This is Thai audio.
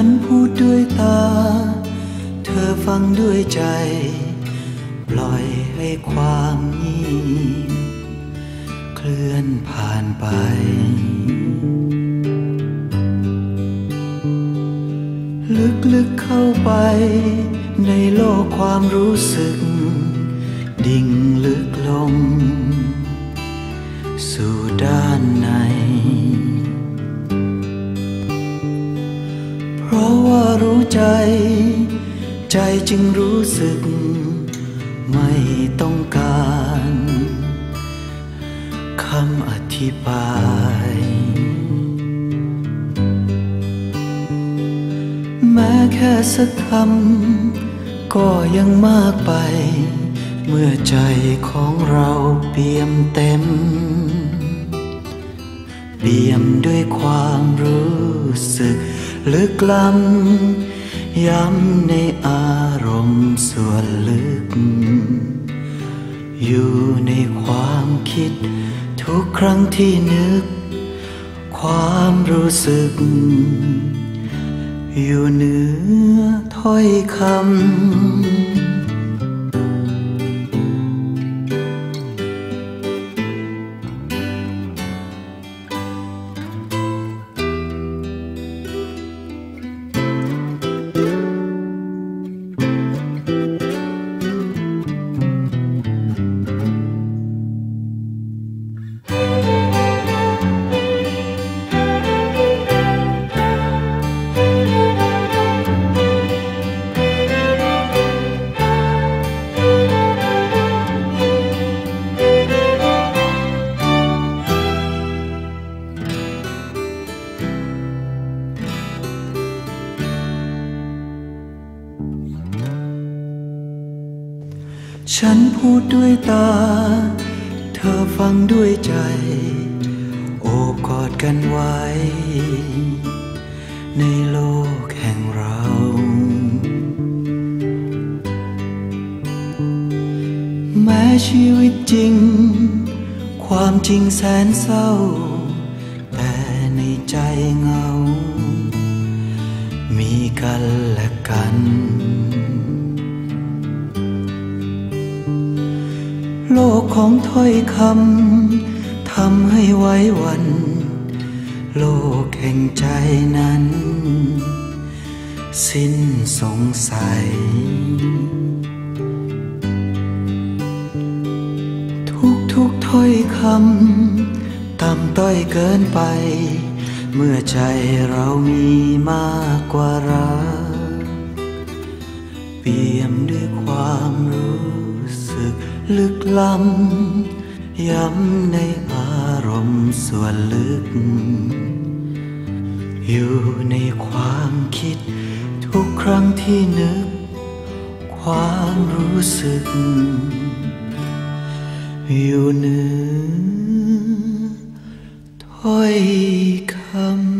ฉันพูดด้วยตา เธอฟังด้วยใจ ปล่อยให้ความนี้เคลื่อนผ่านไป ลึกๆเข้าไป ในโลกความรู้สึก ดิ่งลึกลง สู่ด้านใน รู้ใจ ใจจึงรู้สึก ไม่ต้องการคำอธิบาย แม้แค่สักคำก็ยังมากไป เมื่อใจของเราเปี่ยมเต็มเปี่ยมด้วยความรู้สึก ลึกล้ำย้ำในอารมณ์ส่วนลึก อยู่ในความคิดทุกครั้งที่นึก ความรู้สึก อยู่เหนือถ้อยคำ ฉันพูดด้วยตา เธอฟังด้วยใจ โอบกอดกันไว้ ในโลกแห่งเรา แม้ชีวิตจริง ความจริงแสนเศร้า แต่ในใจเงา มีกันและกัน ของถ้อยคำทำให้ไว้วัน โลกแห่งใจนั้น สิ้นสงสัย ทุกทุกถ้อยคำต่ำต้อยเกินไป เมื่อใจเรามีมากกว่ารักเปี่ยมด้วยความรู้สึก ลึกล้ำย้ำในอารมณ์ส่วนลึก อยู่ในความคิดทุกครั้งที่นึก ความรู้สึก อยู่เหนือถ้อยคำ